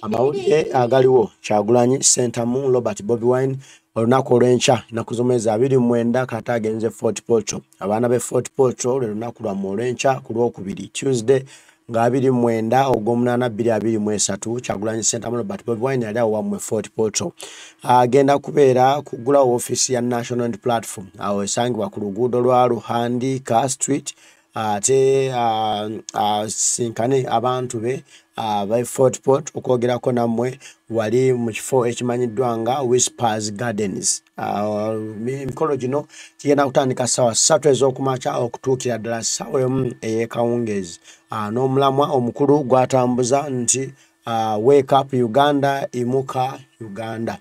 amawulire agaliwo kyagulanyi centamu robert bobi wine olunaku olwenkya enaku z'omwezi abiri mwenda kate agenze fort potro abaana be fort potro lwe lunaku lwammwe olwenkya ku lwokubiri. Tuesday nga abiri mwenda ogw'omunaana bbiri abiri mu esatu kyagulanyi centamu robert bobi wine yali awo wammwe fort potro agenda kubeera kuggulawo ofiisi ya national platform. Awo esangibwa ku luguudo lwa luhandi car street ate asinkane abantu be aba fort port okwogerako nammwe wali mu kifo ekimanyiddwa nga whispers gardens. Emikolo gino kigenda kutandika ssaawa ssatu ez'okumakya okutuukira ddala ssaawa emu ey'ekawungeezi n'omulamwa omukulu gwatambuza nti wake up uganda imuka uganda.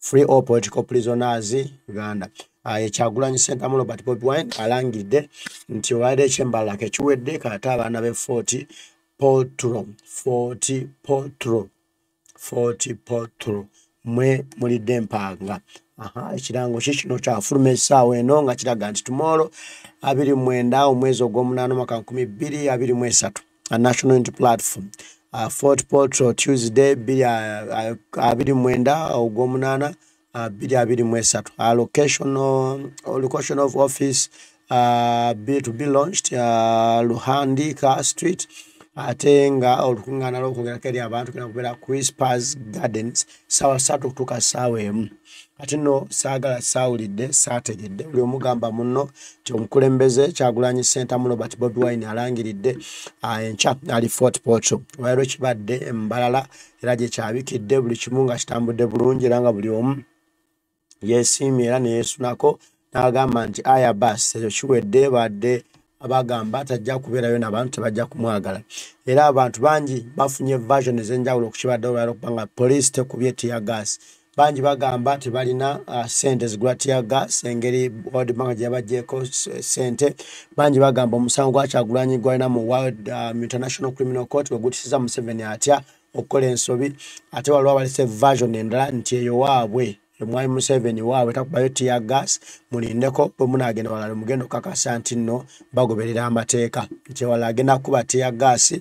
Free all political prisoners uganda ekyagulanyi sentamu robert bobi wine alangidde nti olwaliro ekyembalako ekiwedde kate abaana be fort potro fort potro fort potro mwe mulidde empanga. Ekirango ki? Kino kyafuluma essaawa eno nga kiraga nti tumolo abiri mwenda omwezi ogw'omunaana omwaka nkumi bbiri abiri mu esatu national unity platform. Uh, fort potro tuesday abiri mwenda ogw'omunaana bbiri abiri mu esatu. Location location of office uh, b to be launched uh, luhandi car street ate nga olukuŋŋaana lw'okwogerako eri abantu gena kubeera crispers gardens saawa ssatu okutuuka ssaawa emu. Kati nno saagala saawulidde saategedde. Buli omugamba muno nti omukulembeze kyagulanyi sentamu robert bobi wine alangiridde enkya ali fort potro olwaliro kibadde embalala era gye kyabikidde buli kimu nga kitambudde bulungi era nga buli omu yeesiimye era neyeesunako n'agamba nti aya bas ekyo kiwedde badde. Abagamba tajja kubeerayo n'abantu tebajja kumwagala. Era abantu bangi bafunye version ez'enjawulo okukibadde olwaliro okubanga poliisi tekubye tiya gas bangi bagamba tebalina uh, sente zigula tiya gas engeri world bank gye yabaggyeko sente bangi bagamba omusango gwakyagulanyi gwalina mu world um, international criminal court wegutisiza museveni atya okukola ensobi. Ate waliwo abalese version endala nti eyo waabwe omwami museveni waabwe takubayo tiya gas mulindeko bwe munaagenda walala mugenda okukakasa nti nno bagoberera amateeka. Nti wala agenda kuba tiya gas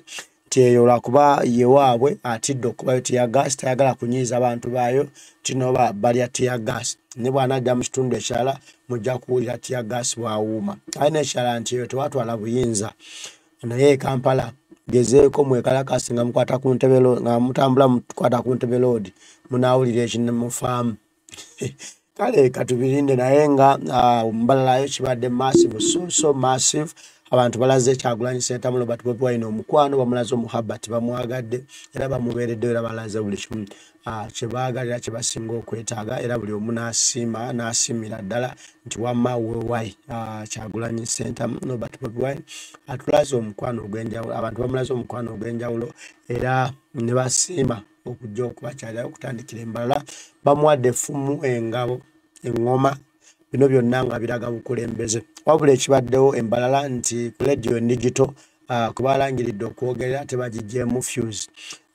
nti eyo lwakuba ye waabwe atidde okubayo tiya gas tayagala kunyiiza bantu baayo nti noba balya tiya gas. Ne bw'anajja mu kitundu ekirala mujja kuwulira tiya gas bw'awuuma. Alina ekirala nti eyo tewatwala buyinza. Naye kampala gezeeko mwekalakasi nga mukwata ku ntebe nga mutambula mukwata ku ntebe loodi munaawulira ekinamufaamu kale katubirinde naye nga mbalalayo kibadde massive so so massive. Abantu balaze kyagulanyi sentamu robert bobi wine omukwano bamulaze omuhabat bamwagadde era bamubeereddeyo era balaze buli kimu. Kyebagalira kyebasinga okwetaaga era buli omu nasiima nasiimira ddala nti wamma wewai kyagulanyi sentamu robert bobi wine atulaze omukwano ogw'enjawulo abantu bamulaze omukwano ogw'enjawulo era ne basiima okujja okubakyalira okutandikira embalala bamuwadde effumu engabo eŋŋoma bino byonna nga biraga bukulembeze. Wabula ekibaddewo embalala nti ku radio digito uh, kwe balangiridde okwogerera tebagijjeemu fuse.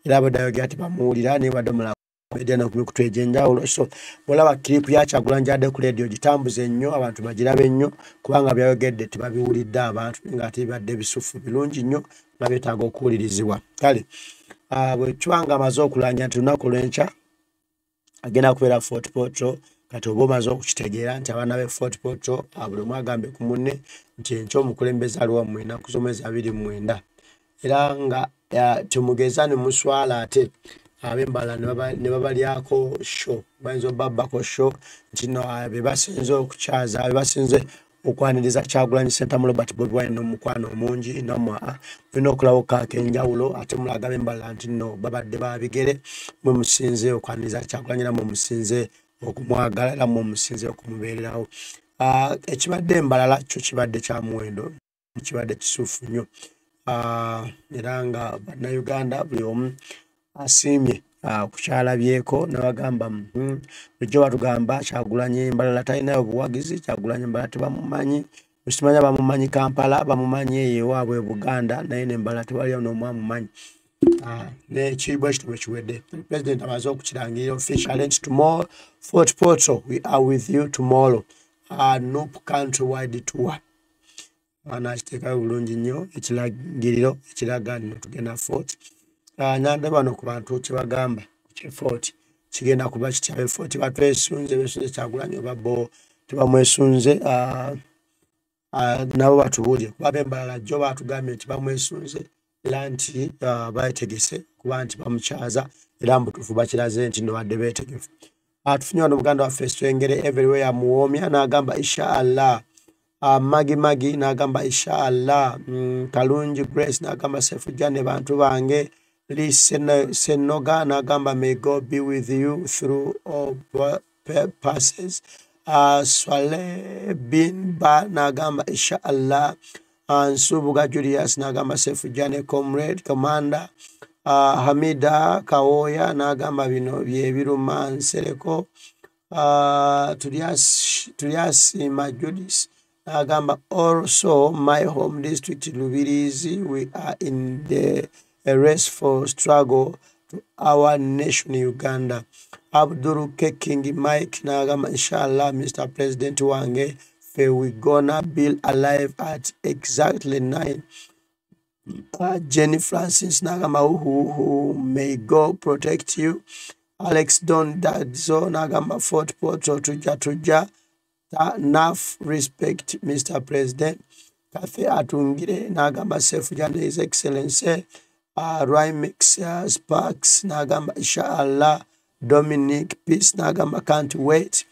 Era badayogera tebamuwulira naye badde omulala media no ku mikutu egy'enjawulo. So bwolaba kiripu yakyagulanja adde ku radio gitambuze nnyo abantu bagirabe nnyo kubanga byayogedde tebabiwulidde abantu nga ate bibadde bisufu birungi nnyo nga byetaaga okuwulirizibwa. Kale bwe kiba nga amaze okulanja nti lunaku lwenkya agenda kubeera fort potro kati oba omaze okukitegeera nti abaana be fort potro buli omu agambe ku munne nti enkya omukulembeze aliwo mu enaku z'omwezi abiri mwenda. Era nga temugeza ne muswala ate abembala ne babalyako sho bayinza obabbako sho nti no be basinze okukyaza be basinze okwaniriza kyagulanyi sentamu robert bobi wine n'omukwano omungi namwe mulina okulaba okaaka enjawulo ate mulaga bembala nti no babadde babigere mwe musinze okwaniriza kyagulanyi era mwe musinze okumwagala era mwe musinze okumubeererawo. Ekibadde embalala kyo kibadde kya muwendo kibadde kisuufu nnyo. Era nga bannayuganda buli omu asiimye kukyalabyeko nebagamba bulijjo batugamba kyagulanyi embalala talinayo buwagizi kyagulanyi embalala tebamumanyi. Ekimanya bamumanyi kampala bamumanyi eyo ewaabwe buganda naye nembalala tewaliyo n'omu amumanyi nekibwa ekito bwe kiwedde. President amaze okukirangirira official nti tomorrow fort potro we are with you tomorrow. Uh, nop country wide tour. Nakiteekayo bulungi nnyo ekiragiriro ekiraga nno tugenda fort uh, nyanda bano ku bantu kyebagamba kyefooti kigenda kuba kitya? Befooti batwesunze besunze kyagulanyi oba bo? Tebamwesunze uh, uh, nabo batubuulire. Kuba bembalala jjo batugambye nti bamwesunze era nti betegese kuba nti bamukyaza era mubutuufu bakiraze nti nobadde beetegefu. Uh, tufunye wano muganda waffe eswengere everywhere muwoomya n'agamba inshaallah uh, magi magi n'agamba inshaallah mm, kalungi grace n'agamba sefuja ne bantu bange li senoga n'agamba may god be with you through all uh, swale bin ba n'agamba inshaallah uh, nsubuga julius n'agamba sefujane comrade commander. Uh, hamida kawoya n'agamba bino byebiruma nsereko uh, tulyasiima judis n'agamba also my home district lubirizi. We are in the a for struggle to our nation uganda. Abdul keking mike n'agamba inshallah mr president wange fe we gonna be alive at exactly nine. Uh, jenny francis n'agamba who may god protect you. Alex don dadzo n'agamba fort poto tujja tujja naf respect mr president. Kafe atungire n'agamba sefujan his excellency rymix sparks n'agamba inshallah dominic peace n'agamba can't wait.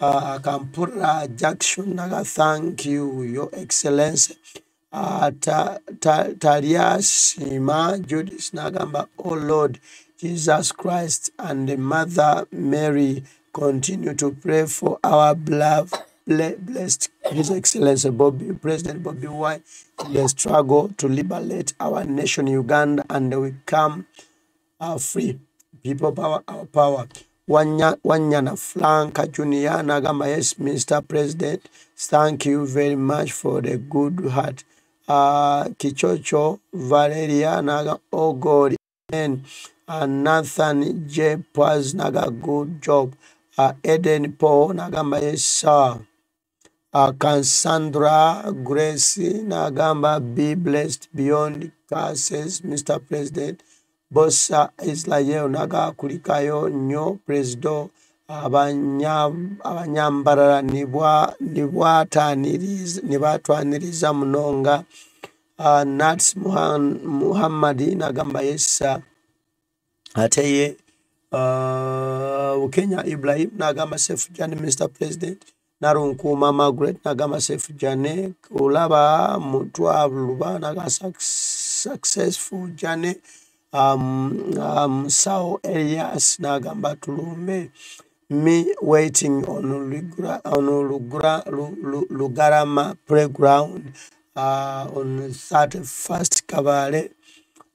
Uh, kampura jackson naga thank you your excellency uh, ta, ta, taliasima judis n'agamba oh lord jesus christ and the mother mary continue to pray for our beloved blessed. His excellency bobby president bobby wine in the struggle to liberate our nation uganda and we come uh, free. People power our power. Wanyana franka junior nagamba yes mr president thank you very much for the good heart. Uh, kichocho valeria naga oh god and uh, nathan j. Paz naga good job. Uh, eden paul nagamba yes sir uh, Cassandra na Nagamba be blessed beyond curses, Mr. President. Bossa Israel naga kulikayo nnyo presido abanyambalala nibatwaniriza munonga uh, nats muhammadi nagamba yesa ateye uh, bukenya ibrahim nagamba sefujani mr president narunkuuma margaret nagamba sefujane kulaba mutwaluba naga successful jane um, um, sao elias nagamba tulumbe me waiting on, Lugura, on Lugura, lugarama playground uh, on 31st kabale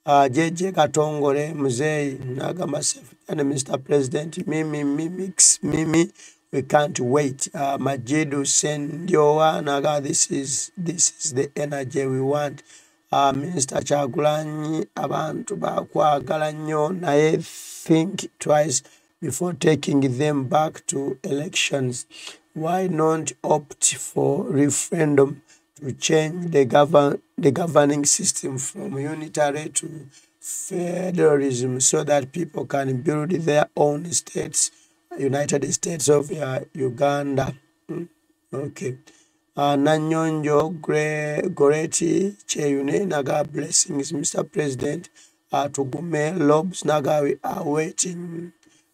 uh, jeje katongole muzeyi nagamba sefujane mr president mimi mimix mimi we can't wait. Uh, majidu sendiowa naga this is, this is the energy we want. Uh, Minister Chagulanyi abantu bakwagala nnyo naye think twice before taking them back to elections. Why not opt for referendum to change the, govern, the governing system from unitary to federalism so that people can build their own states united states of uh, uganda mm? okay uh, Nanyonjo Goreti Cheyune Naga blessings, Mr. President. Uh, Tugume Lobs Naga, we are waiting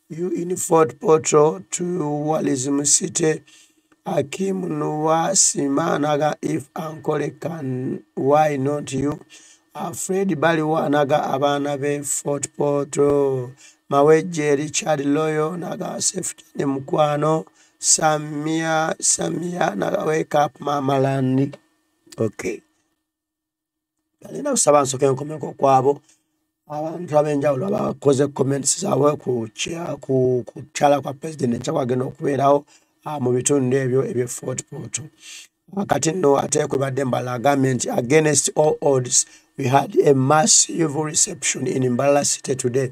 you in Fort Portal to Walism City. Akim Nuwa Sima Naga, if Uncle can, why not you? Uh, Fred Baliwa Naga Abana Be Fort Portal. Maweje Richard Loyo Naga Safety Mukwano. Samia Samia na wake up mama land. Okay alina kusaba nsoke nkomeko kwabo. Abantu ab'enjawulo abakoze comments zaabwe ku kukyala kwa president enkya kwagenda okubeerawo mu bitundu ebyo ebye fort poto kati nno ate kwebadde mbala agambye nti against all odds we had a massive reception in mbala city today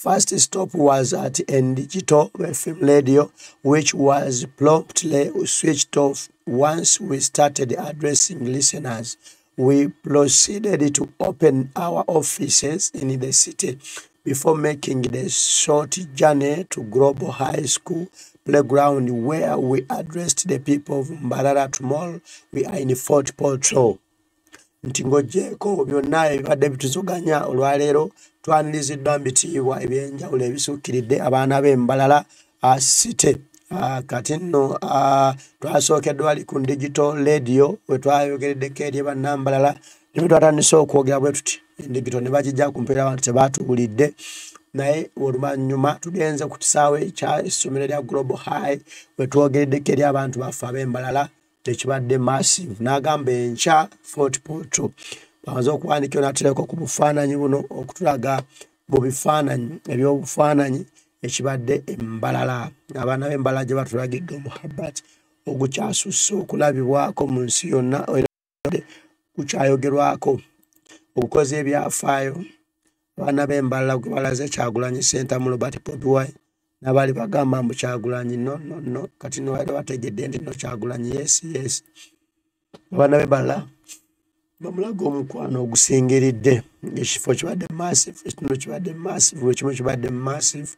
First stop was at N Digital FM radio, which was promptly switched off once we started addressing listeners. we proceeded to open our offices in the city before making the short journey to Global High School playground where we addressed the people of Mbarara tomorrow. We are in Fort Portal. Nti ng'ogjeeko byonna ebibadde bituzuganya olwaleero twaniriziddwa mbitiibwa ebyenjawulo ebisukiridde abaana b'embalala asite kati nno twasookeddwa wali ku digital radio we twayogereddeko eri bannambalala nibwe twatandise okwogera bwe tuti endigito ne bagijja kumpeera abantu tebaatuwulidde naye oluvannyuma tugenze ku kisaawe ekya essomero lya global high we twogereddeko eri abantu baffe ab'embalala tekibadde massive n'agamba enkya fort poto bamaze okuwandikira natereko ku bufaananyi buno okutulaga mu bifaananyi ebyobufaananyi ekibadde embalala. Abaana b'embalala gye batulagidde omuhabbat ogukyasusse okulabibwako mu nsi yonna kukyayogerwako obukozi ebyafaayo. Abaana b'embalala gwe balaze kyagulanyi senta mu robert bobiwine nabali bagamba mbu kyagulanyi no no no kati niwaire bategedde nti no kyagulanyi yes yes. Abaana bebala bamulaga omukwano ogusingiridde ekifo kibadde massive ekitundu kibadde massive ekimu kibadde massive.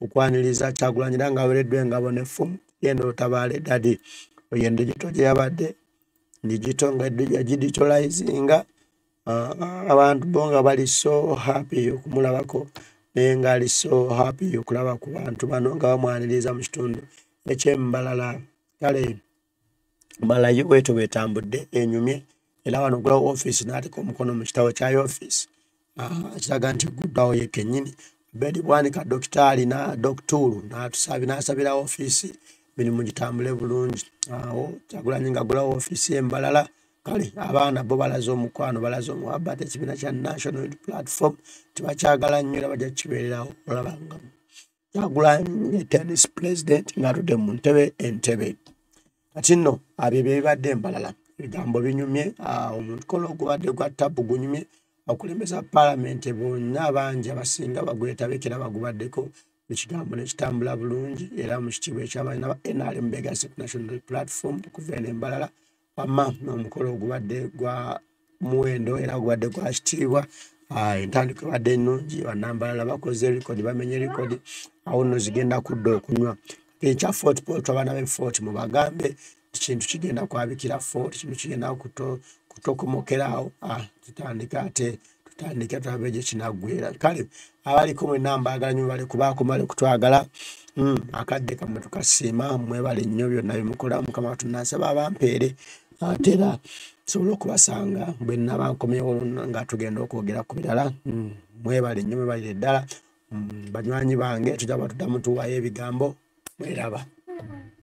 Okwaniriza kyagulanyi era nga awereddwa engabo nefumu genda otabaale dadi. Oyo endigito gye yabadde ndigito nga yagiditolizinga abantu bo nga bali so happy okumulabako naye ngaali so happy okulaba ku bantu bano nga bamwaniriza mu kitundu. Ekyembalala kale mbalayo bweto bwetambudde enyumye. Era wano gulawo offisi n'ateeka omukono mu kitabo kya offisi ah, kiraga nti guddawo ye kennyini. Bedi bwanika dokitaali na doktuuru natusabi nasabira offisi mirimu gitambule bulungi. Awo kyagulanyi nga gulawo offisi embalala kale abaana bo balaze omukwano balaze omuwabate ekibiina kya national platform tibakyagala nnyo era bajja kibeererawo olabanga kyagulanyi tennis president ngaatudde mu ntebe entebe. Kati nno abyo byebibadde embalala ebigambo binyumye omukolo ogubadde gwa tabu gunyumye okulembeza paalamenti bonna abangi abasinga bagwetabekera bagubaddeko ekigambo nekitambula bulungi era mu kitiibwa ekyamanyi naba nrm begasi national platform okuva eno embalala wamma n'omukolo ogubadde gwa muwendo era gubadde gwa kitiibwa. Entandiko ebadde ennungi banambalala bakoze rekodi bamenye rekodi awo nno zigenda kudda okunywa. Ekya fort port abaana be fort mubagambe kintu kigenda kwabikira fort kintu kigenda kutokomokeraawo tutandike ate tutandike tulabe gye kinaggwera. Kale abaliko mwenambaagala nyo bale kubaako male kutwagala hmm, akadde kamwe tukasiima mwebale nnyo byonna bimukola mukama tunansaba abampeere ate era nsobole okubasanga bwenaba nkomyewo nga tugenda okwogera ku birala hmm, mwebale nnyo mwebalire ddala hmm, banywanyi bange tujaba tuddamu tuwayo ebigambo mweraba mm.